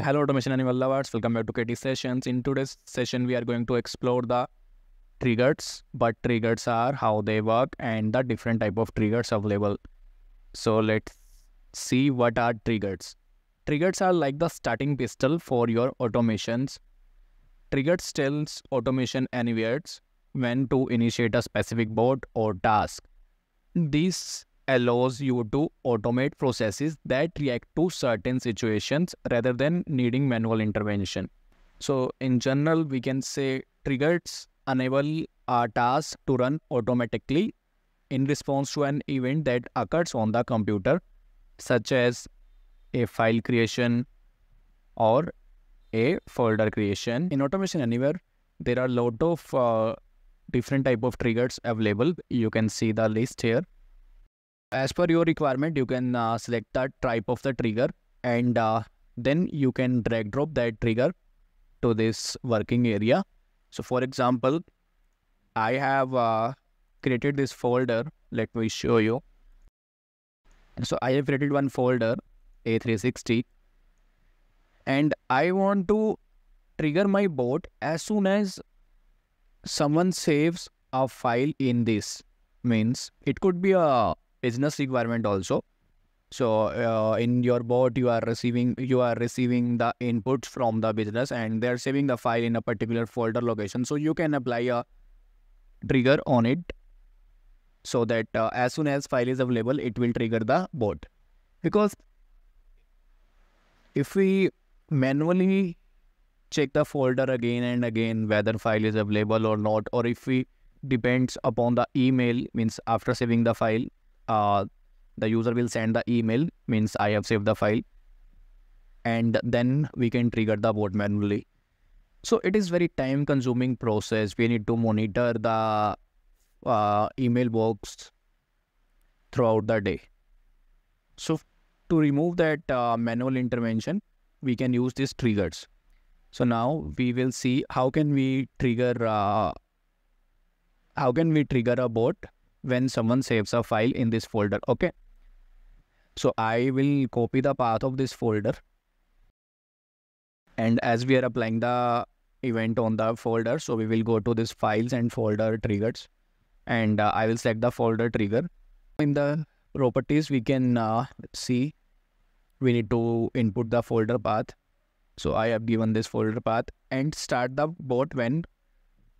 Hello automation and lovers, welcome back to KT Sessions. In today's session, we are going to explore the triggers, but triggers are how they work and the different type of triggers available. So let's see what are triggers. Triggers are like the starting pistol for your automations. Triggers tells automation anywhere when to initiate a specific bot or task. This allows you to automate processes that react to certain situations rather than needing manual intervention. So, in general, we can say triggers enable a task to run automatically in response to an event that occurs on the computer, such as a file creation or a folder creation. In Automation Anywhere, there are a lot of uh, different type of triggers available. You can see the list here as per your requirement you can uh, select the type of the trigger and uh, then you can drag drop that trigger to this working area. So for example i have uh, created this folder. Let me show you. So i have created one folder a360 and i want to trigger my bot as soon as someone saves a file in this. Means it could be a business requirement also. So uh, in your bot you are receiving you are receiving the inputs from the business and they're saving the file in a particular folder location. So you can apply a trigger on it so that uh, as soon as file is available it will trigger the bot because if we manually check the folder again and again whether file is available or not or if we depends upon the email means after saving the file uh, the user will send the email means I have saved the file and then we can trigger the bot manually. So it is very time consuming process. We need to monitor the uh, email box throughout the day. So to remove that uh, manual intervention, we can use these triggers. So now we will see how can we trigger uh, how can we trigger a bot when someone saves a file in this folder okay? So i will copy the path of this folder. And as we are applying the event on the folder so we will go to this files and folder triggers. And uh, i will select the folder trigger. In the properties we can uh, see we need to input the folder path. So i have given this folder path and start the bot when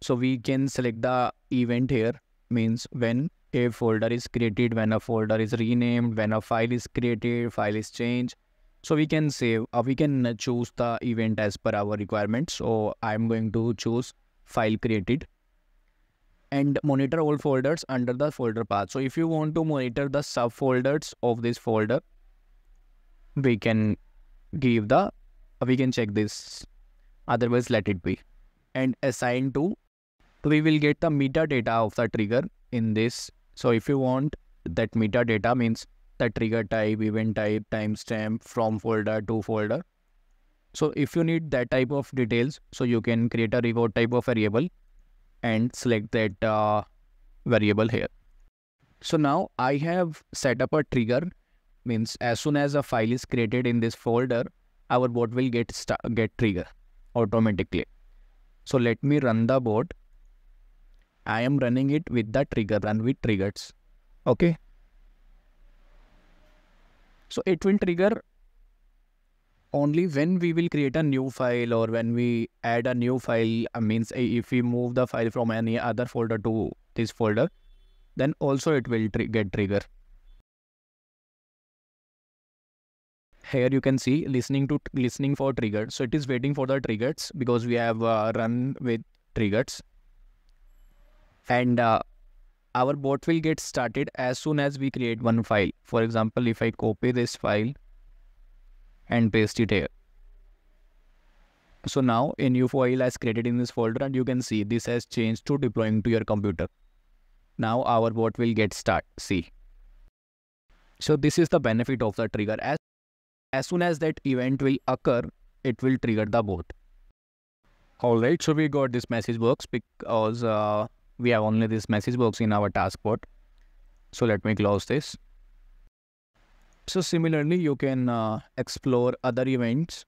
so we can select the event here means when a folder is created, when a folder is renamed, when a file is created, file is changed. So we can save, uh, we can choose the event as per our requirement. So I'm going to choose file created and monitor all folders under the folder path. So if you want to monitor the subfolders of this folder, we can give the, we can check this, otherwise let it be and assign to we will get the metadata of the trigger in this. So if you want that metadata means the trigger type, event type, timestamp from folder to folder. So if you need that type of details, so you can create a record type of variable and select that uh, variable here. So now I have set up a trigger means as soon as a file is created in this folder, our bot will get get trigger automatically. So let me run the bot I am running it with the trigger run with triggers. Okay. So it will trigger only when we will create a new file or when we add a new file uh, means if we move the file from any other folder to this folder then also it will tri get trigger here you can see listening to listening for triggers so it is waiting for the triggers because we have uh, run with triggers and uh, our bot will get started as soon as we create one file. For example, if I copy this file and paste it here. So now a new file has created in this folder and you can see this has changed to deploying to your computer. Now our bot will get start. See. So this is the benefit of the trigger. As, as soon as that event will occur, it will trigger the bot. Alright, so we got this message box because uh, we have only this message box in our task bot. So let me close this. So similarly, you can uh, explore other events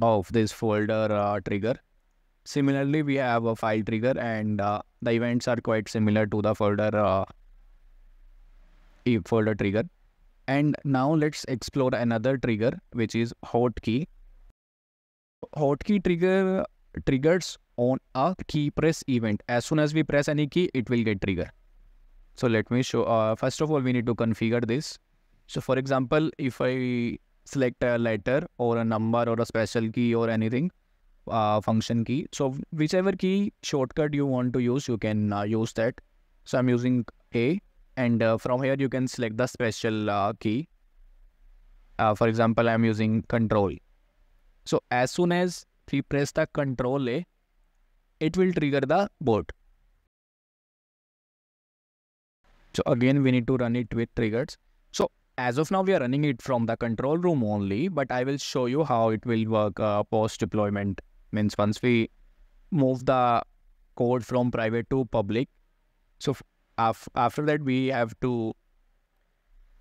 of this folder uh, trigger. Similarly, we have a file trigger and uh, the events are quite similar to the folder uh, folder trigger. And now let's explore another trigger, which is hotkey. Hotkey trigger triggers on a key press event. As soon as we press any key, it will get trigger. So let me show. Uh, first of all, we need to configure this. So for example, if I select a letter or a number or a special key or anything, uh, function key. So whichever key shortcut you want to use, you can uh, use that. So I'm using A and uh, from here you can select the special uh, key. Uh, for example, I'm using control. So as soon as we press the control A, it will trigger the bot. So again, we need to run it with triggers. So as of now, we are running it from the control room only, but I will show you how it will work uh, post deployment. Means once we move the code from private to public. So af after that, we have to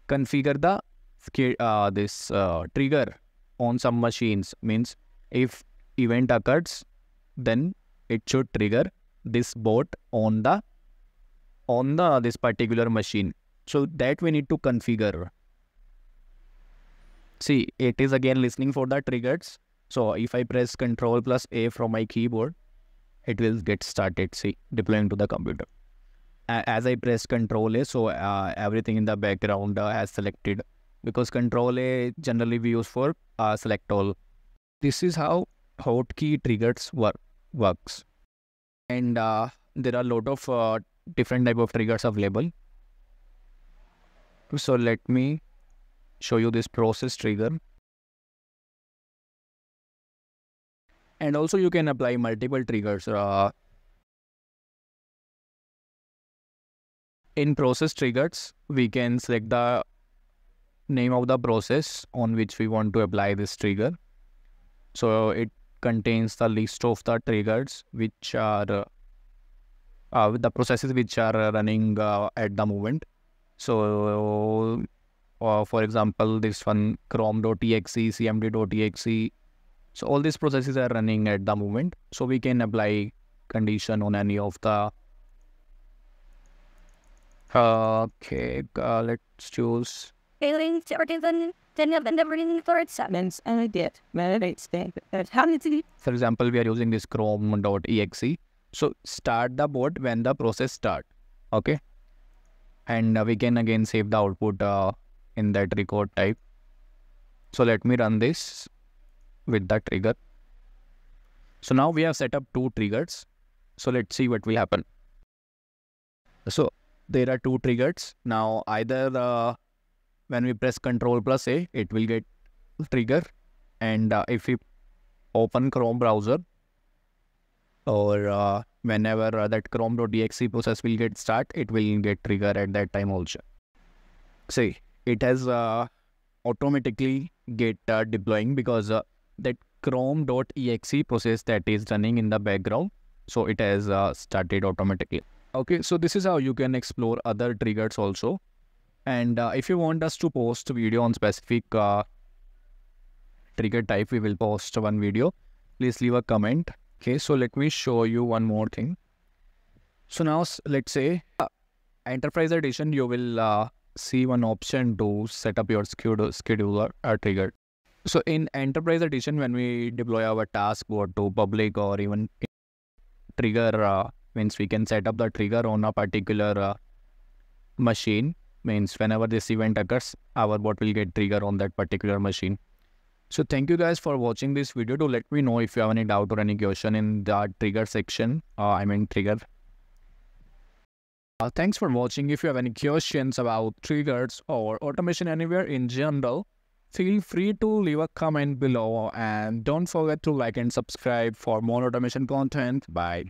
configure the uh, this uh, trigger on some machines. Means if event occurs, then it should trigger this bot on the on the this particular machine. So that we need to configure. See, it is again listening for the triggers. So if I press Control plus A from my keyboard, it will get started. See, deploying to the computer. As I press Control A, so uh, everything in the background uh, has selected because Control A generally we use for uh, select all. This is how hotkey triggers work works, and uh, there are a lot of uh, different type of triggers available. So let me show you this process trigger. And also you can apply multiple triggers. Uh, in process triggers, we can select the name of the process on which we want to apply this trigger. So it contains the list of the triggers which are uh, uh, the processes which are running uh, at the moment. So, uh, for example, this one chrome.exe, cmd.exe. So all these processes are running at the moment. So we can apply condition on any of the. okay, uh, let's choose. Failing certain then have never in for acceptance and I did. How did For example, we are using this chrome.exe. So start the bot when the process start. Okay. And uh, we can again save the output uh, in that record type. So let me run this with the trigger. So now we have set up two triggers. So let's see what will happen. So there are two triggers. Now either uh, when we press Control plus A, it will get trigger. And uh, if we open Chrome browser, or uh, whenever uh, that chrome.exe process will get start, it will get trigger at that time also. See, it has uh, automatically get uh, deploying because uh, that chrome.exe process that is running in the background. So it has uh, started automatically. Okay, so this is how you can explore other triggers also. And if you want us to post a video on specific trigger type, we will post one video. Please leave a comment Okay, so let me show you one more thing. So now let's say uh, Enterprise Edition, you will uh, see one option to set up your scheduler uh, trigger. So in Enterprise Edition, when we deploy our task bot to public or even trigger, uh, means we can set up the trigger on a particular uh, machine, means whenever this event occurs, our bot will get trigger on that particular machine. So thank you guys for watching this video. To let me know if you have any doubt or any question in the trigger section. Uh, I mean trigger. Uh, thanks for watching. If you have any questions about triggers or automation anywhere in general, feel free to leave a comment below and don't forget to like and subscribe for more automation content. Bye.